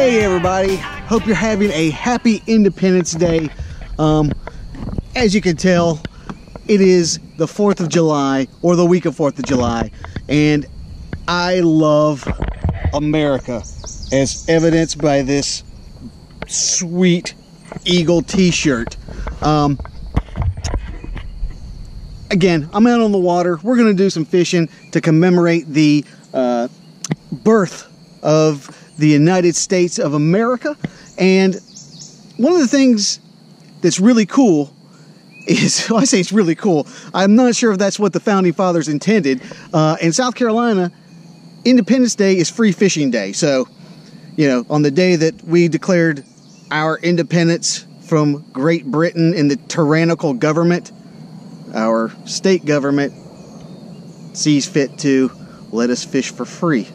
Hey everybody, hope you're having a happy Independence Day. Um, as you can tell, it is the 4th of July or the week of 4th of July and I love America as evidenced by this sweet eagle t-shirt. Um, again, I'm out on the water. We're going to do some fishing to commemorate the uh, birth of the United States of America. And one of the things that's really cool is, well, I say it's really cool. I'm not sure if that's what the founding fathers intended. Uh, in South Carolina, Independence Day is free fishing day. So, you know, on the day that we declared our independence from Great Britain and the tyrannical government, our state government sees fit to let us fish for free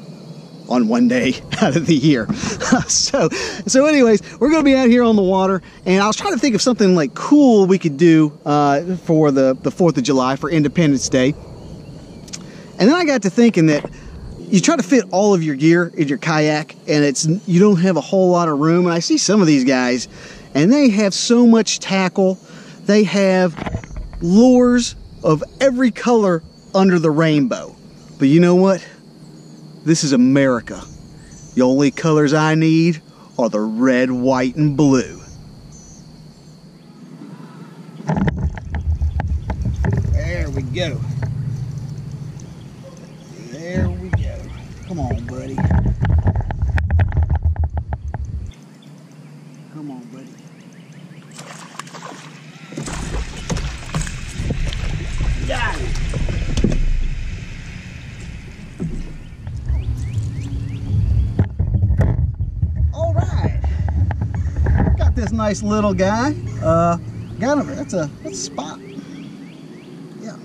on one day out of the year. so, so anyways, we're going to be out here on the water, and I was trying to think of something like cool we could do uh, for the the Fourth of July for Independence Day, and then I got to thinking that you try to fit all of your gear in your kayak, and it's you don't have a whole lot of room. And I see some of these guys, and they have so much tackle. They have lures of every color under the rainbow. But you know what? This is America. The only colors I need are the red, white, and blue. There we go. There we go. Come on, buddy. Come on, buddy. Got it. All right. Got this nice little guy. Uh, got him. That's a that's a spot. Yeah.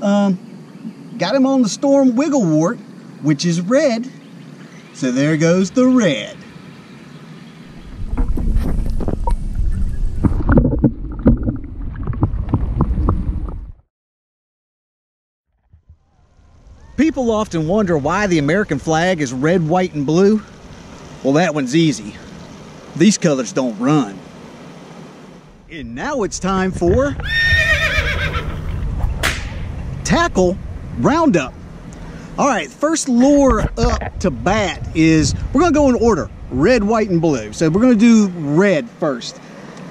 Um, got him on the storm Wiggle Wart, which is red. So there goes the red. People often wonder why the American flag is red, white, and blue. Well, that one's easy. These colors don't run. And now it's time for tackle roundup. All right, first lure up to bat is we're gonna go in order red, white, and blue. So we're gonna do red first.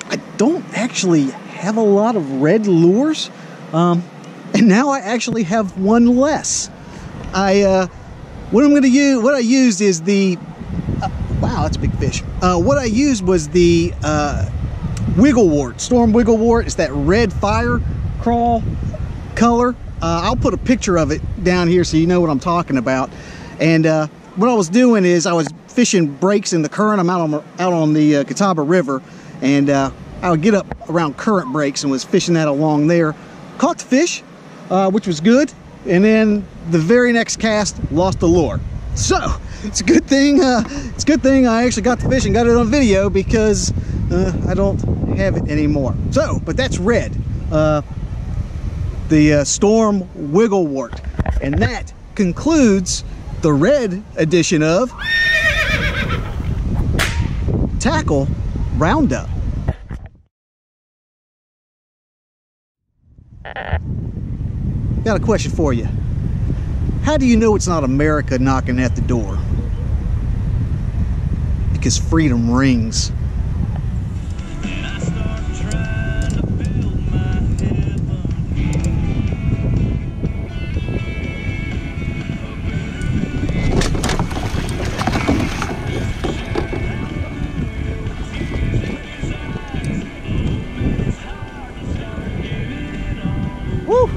I don't actually have a lot of red lures, um, and now I actually have one less. I uh, what I'm gonna use, what I used is the wow, that's a big fish. Uh, what I used was the uh, Wiggle Wart, storm Wiggle Wart. It's that red fire craw color. Uh, I'll put a picture of it down here so you know what I'm talking about. And uh, what I was doing is I was fishing breaks in the current. I'm out on out on the uh, Catawba River, and uh, I would get up around current breaks and was fishing that along there. Caught the fish, uh, which was good. And then the very next cast, lost the lure. So it's a good thing. Uh, it's a good thing I actually got the fish and got it on video because uh, I don't have it anymore. So, but that's red. Uh, the uh, Storm Wiggle Wart. And that concludes the red edition of Tackle Roundup. Got a question for you. How do you know it's not America knocking at the door? Because freedom rings. Woo!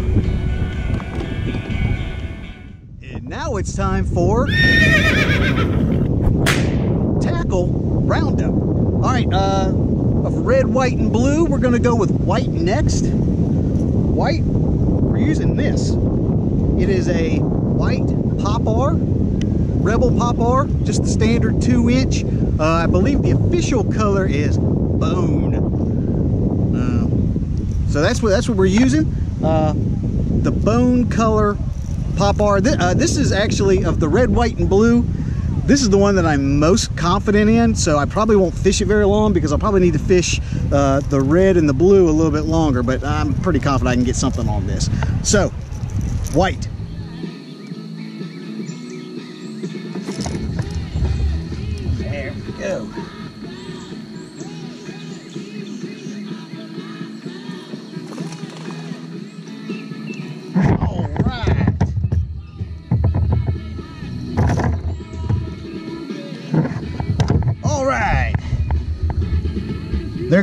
And now it's time for right, uh, of red, white, and blue, we're gonna go with white next. White, we're using this. It is a white Pop-R, Rebel Pop-R, just the standard two inch. Uh, I believe the official color is bone. Uh, so that's what that's what we're using. Uh, the bone color Pop-R. Th uh, this is actually of the red, white, and blue. This is the one that I'm most confident in, so I probably won't fish it very long because I'll probably need to fish uh, the red and the blue a little bit longer, but I'm pretty confident I can get something on this. So, white.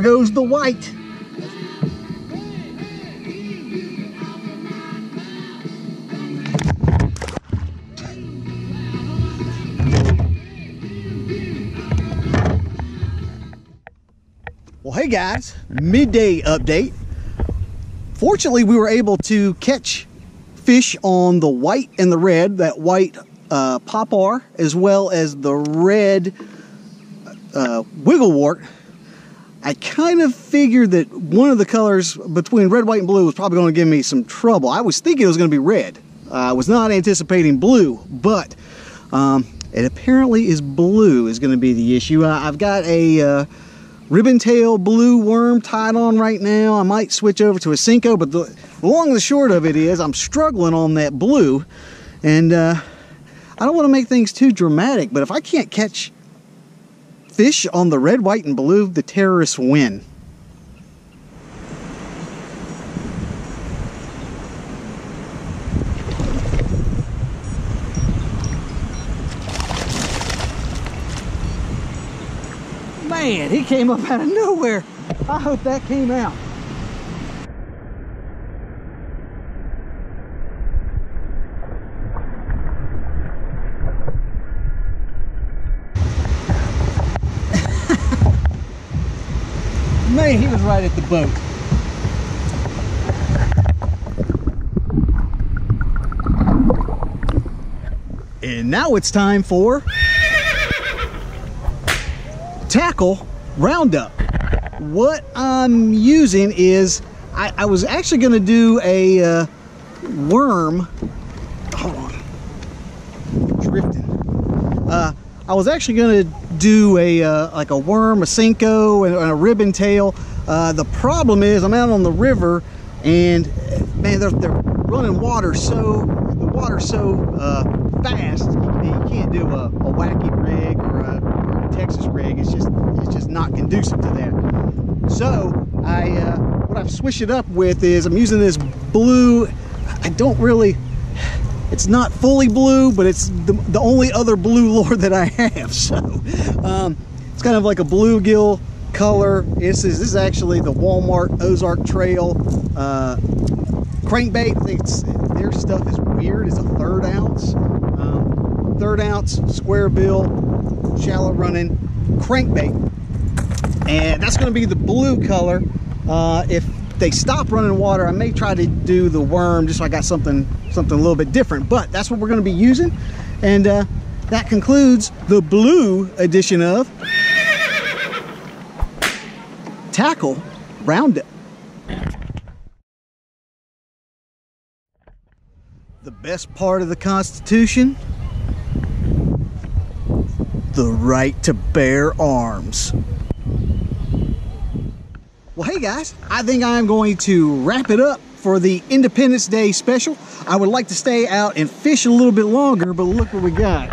There goes the white. Well, hey guys, midday update. Fortunately, we were able to catch fish on the white and the red, that white uh, Pop-R, as well as the red uh, Wiggle Wart. I kind of figured that one of the colors between red, white, and blue was probably going to give me some trouble. I was thinking it was going to be red. Uh, I was not anticipating blue, but um, it apparently is blue is going to be the issue. Uh, I've got a uh, ribbon tail blue worm tied on right now. I might switch over to a Senko, but the long and the short of it is I'm struggling on that blue, and uh, I don't want to make things too dramatic, but if I can't catch fish on the red, white, and blue, the terrorists win. Man, he came up out of nowhere. I hope that came out. He was right at the boat. And now it's time for tackle roundup. What I'm using is I, I was actually to do a uh, worm. Hold on, drifting. Uh, I was actually to do a uh, like a worm, a Senko, and, a ribbon tail. Uh, the problem is I'm out on the river, and man, they're, they're running water so the water's so uh, fast you, you can't do a, a wacky rig or a, or a Texas rig. It's just it's just not conducive to that. So I uh, what I've swished it up with is I'm using this blue. I don't really it's not fully blue, but it's the, the only other blue lure that I have. So um, it's kind of like a bluegill color. This is this is actually the Walmart Ozark Trail uh, crankbait. It's, their stuff is weird. It's a third ounce, um, third ounce square bill, shallow running crankbait, and that's going to be the blue color. Uh, if they stop running water, I may try to do the worm just so I got something something a little bit different. But that's what we're going to be using, and uh, that concludes the blue edition of Tackle Roundup. The best part of the Constitution? The right to bear arms. Well, hey guys, I think I'm going to wrap it up for the Independence Day special. I would like to stay out and fish a little bit longer, but look what we got.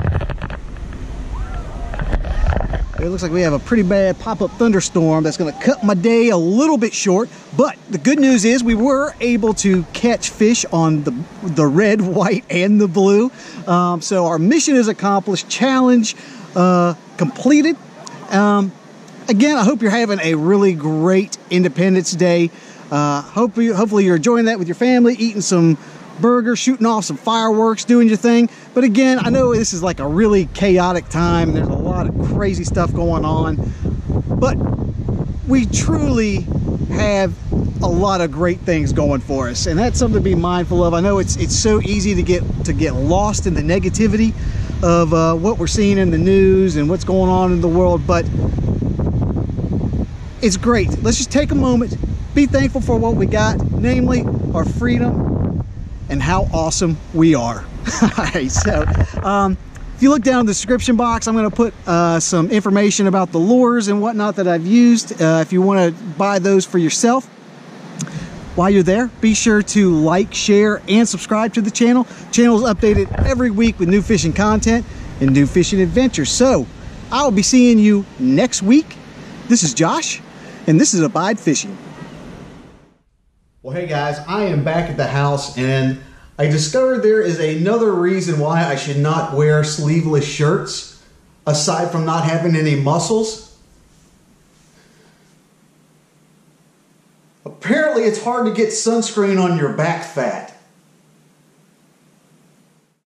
It looks like we have a pretty bad pop-up thunderstorm that's going to cut my day a little bit short. But the good news is we were able to catch fish on the, the red, white, and the blue. Um, so our mission is accomplished. Challenge uh, completed. Um, again, I hope you're having a really great Independence Day. Uh, hope you, hopefully you're enjoying that with your family, eating some burgers, shooting off some fireworks, doing your thing. But again, I know this is like a really chaotic time. There's a lot of crazy stuff going on. but we truly have a lot of great things going for us and that's something to be mindful of i know it's it's so easy to get to get lost in the negativity of uh, what we're seeing in the news and what's going on in the world but it's great let's just take a moment be thankful for what we got namely our freedom and how awesome we are all right so um, if you look down in the description box, I'm going to put uh, some information about the lures and whatnot that I've used. Uh, if you want to buy those for yourself, while you're there, be sure to like, share, and subscribe to the channel. Channel is updated every week with new fishing content and new fishing adventures. So I'll be seeing you next week. This is Josh, and this is Abide Fishing. Well, hey guys, I am back at the house and I discovered there is another reason why I should not wear sleeveless shirts aside from not having any muscles. Apparently, it's hard to get sunscreen on your back fat.